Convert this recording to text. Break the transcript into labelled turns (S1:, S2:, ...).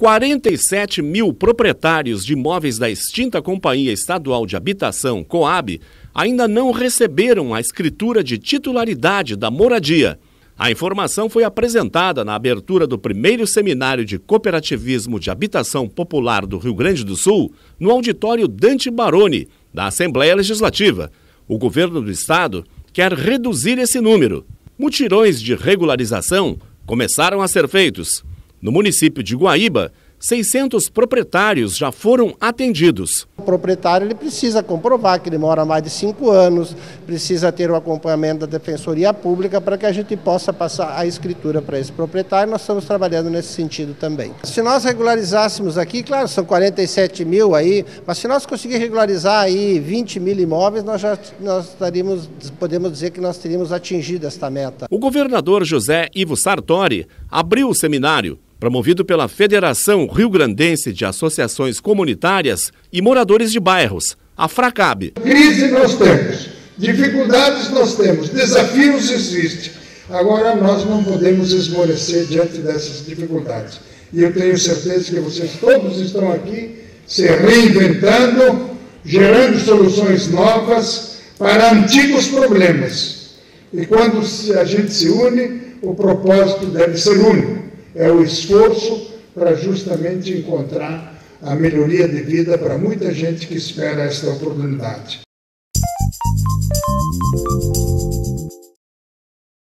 S1: 47 mil proprietários de imóveis da extinta Companhia Estadual de Habitação, Coab, ainda não receberam a escritura de titularidade da moradia. A informação foi apresentada na abertura do primeiro seminário de cooperativismo de habitação popular do Rio Grande do Sul, no auditório Dante Baroni, da Assembleia Legislativa. O governo do estado quer reduzir esse número. Mutirões de regularização começaram a ser feitos. No município de Guaíba, 600 proprietários já foram atendidos.
S2: O proprietário ele precisa comprovar que ele mora mais de cinco anos, precisa ter o acompanhamento da Defensoria Pública para que a gente possa passar a escritura para esse proprietário. Nós estamos trabalhando nesse sentido também. Se nós regularizássemos aqui, claro, são 47 mil aí, mas se nós conseguirmos regularizar aí 20 mil imóveis, nós já nós estaríamos, podemos dizer que nós teríamos atingido esta meta.
S1: O governador José Ivo Sartori abriu o seminário promovido pela Federação Rio Grandense de Associações Comunitárias e Moradores de Bairros, a FRACAB.
S3: Crise nós temos, dificuldades nós temos, desafios existem. Agora nós não podemos esmorecer diante dessas dificuldades. E eu tenho certeza que vocês todos estão aqui se reinventando, gerando soluções novas para antigos problemas. E quando a gente se une, o propósito deve ser único é o esforço para justamente encontrar a melhoria de vida para muita gente que espera esta oportunidade.